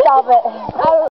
stop it.